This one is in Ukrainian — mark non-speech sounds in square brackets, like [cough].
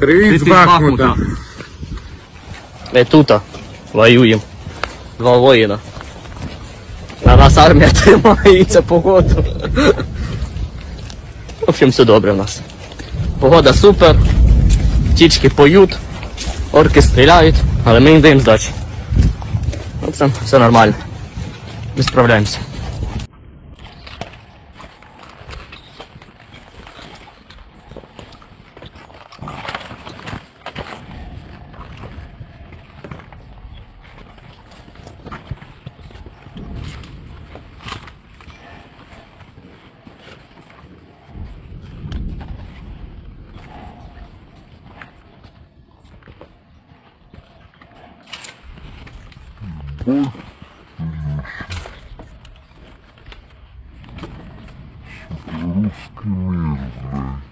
Привіт з Бахмута. Ми тут воюємо. Два воїна. На нас армія [laughs] тримається погоду. В общем, все добре в нас. Погода супер. Птічки поють, орки стріляють, але ми їм даємо здачі. Ну, це все нормально. Ми справляємося. Русский мир, блядь.